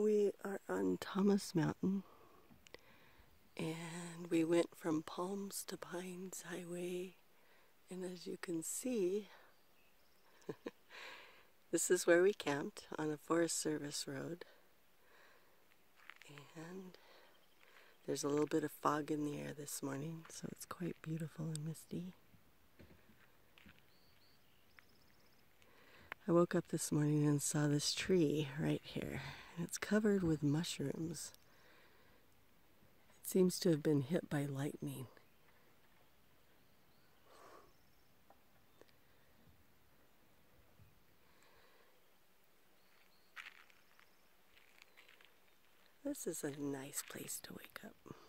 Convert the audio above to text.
We are on Thomas Mountain and we went from Palms to Pines Highway and as you can see this is where we camped on a Forest Service road and there's a little bit of fog in the air this morning so it's quite beautiful and misty. I woke up this morning and saw this tree right here. It's covered with mushrooms. It seems to have been hit by lightning. This is a nice place to wake up.